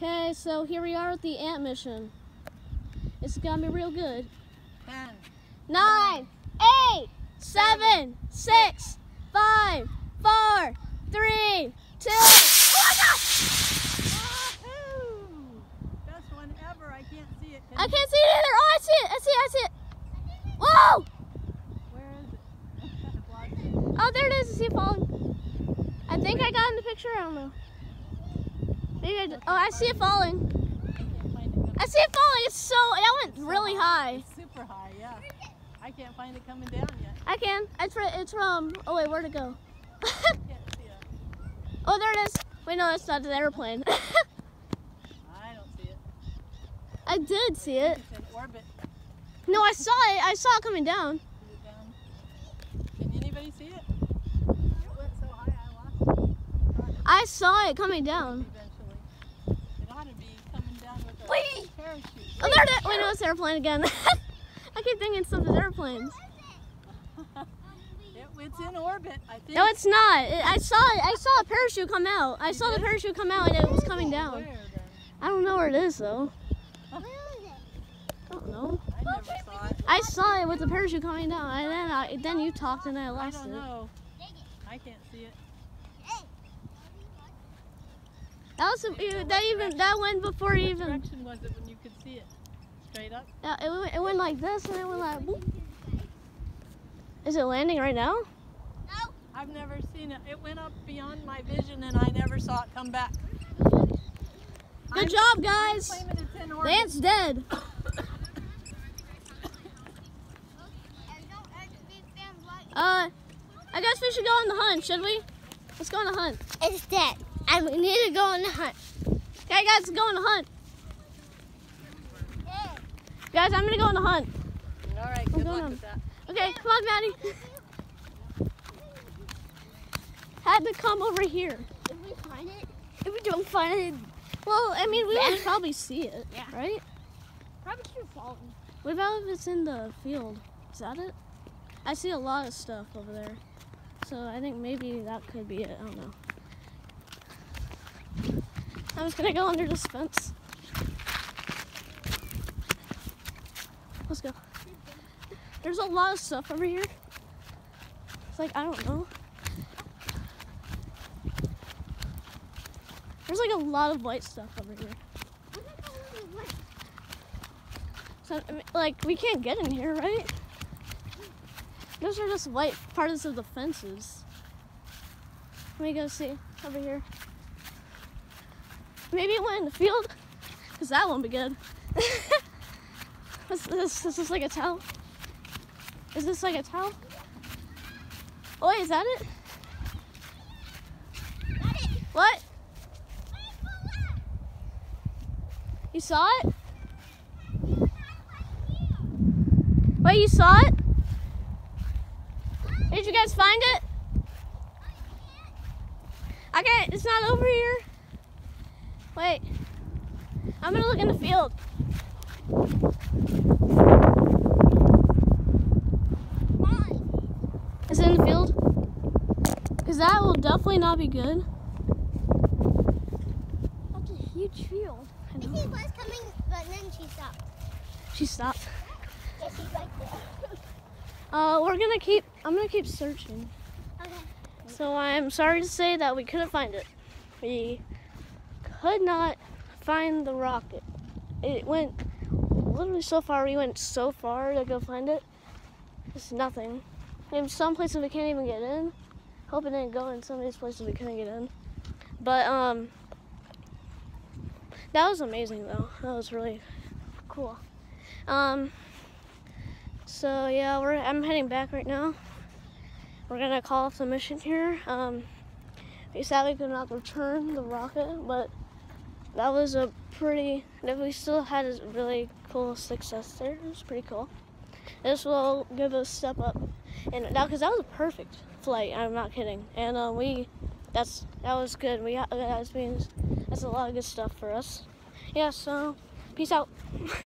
Okay, so here we are at the ant mission. It's gonna be real good. Ten. Nine, eight, seven, six, five, four, three, two. Oh my gosh! Wahoo! Best one ever. I can't see it. Can I can't see it either. Oh, I see it. I see it. I see it. Whoa! Where is it? It. Oh, there it is. I see it falling. I think I got in the picture. I don't know. Maybe I. Oh, I see it falling. I can't find it. coming- I see it falling. It's so. That went really high. Super high, yeah. I can't find it coming down yet. I can. It's it's from. Oh wait, where'd it go? Can't see it. oh, there it is. Wait, no, that's not the airplane. I don't see it. I did see it. It's in orbit. No, I saw it. I saw it coming down. It down? Can anybody see it? It went so high I lost it. I thought it I saw it coming down. Eventually. It ought to be coming a Oh, there it is. Wait, no, it's airplane again. I keep thinking stuff is airplanes. It, it's in orbit, I think. No, it's not. It, I saw it. I saw a parachute come out. I saw the parachute come out and it was coming down. I don't know where it is though. I don't know. I saw it. I saw it with the parachute coming down, and then I, then you talked and I I lost don't it. know. I can't see it. That was that even that went before What even. direction was it when you could see it? Straight up? Yeah, it, went, it went like this and it went like. Boop. Is it landing right now? No. I've never seen it. It went up beyond my vision and I never saw it come back. Good I'm- job, guys. claiming it's in The orbit. ant's dead. Uh, I guess we should go on the hunt, should we? Let's go on the hunt. It's dead. And we need to go on the hunt. Okay, guys, let's go on the hunt. Guys, I'm gonna go on the hunt. All right, I'm good luck on. with that. Okay, come on, Maddie. Had to come over here. If we find it, If we don't find it, well, I mean, we would probably see it, Yeah. right? probably should have fallen. What about if it's in the field? Is that it? I see a lot of stuff over there. So I think maybe that could be it. I don't know. I'm just gonna go under this fence. Let's go. There's a lot of stuff over here. It's like, I don't know. There's like a lot of white stuff over here. So, like, we can't get in here, right? Those are just white parts of the fences. Let me go see over here. Maybe it went in the field, because that won't be good. What's this? Is this like a towel? Is this like a towel? Oh, is that it? What? You saw it? Wait, you saw it? Did you guys find it? Okay, it's not over here. Wait. I'm gonna look in the field. Is it in the field? Because that will definitely not be good. That's a huge field. I think was coming, but then she stopped. She stopped. Yeah, she's right there. Uh, we're gonna keep, I'm gonna keep searching. Okay. So I'm sorry to say that we couldn't find it. We could not find the rocket. It went literally so far. We went so far to go find it. There's nothing. In some places we can't even get in. Hope it didn't go in some of these places we couldn't get in. But um, that was amazing though. That was really cool. Um, so yeah, we're I'm heading back right now. We're gonna call off the mission here. Um, we sadly could not return the rocket, but that was a pretty. We still had a really cool success there. It was pretty cool. This will give us a step up, and now because that was a perfect flight. I'm not kidding. And uh, we, that's that was good. We that means that's a lot of good stuff for us. Yeah. So, peace out.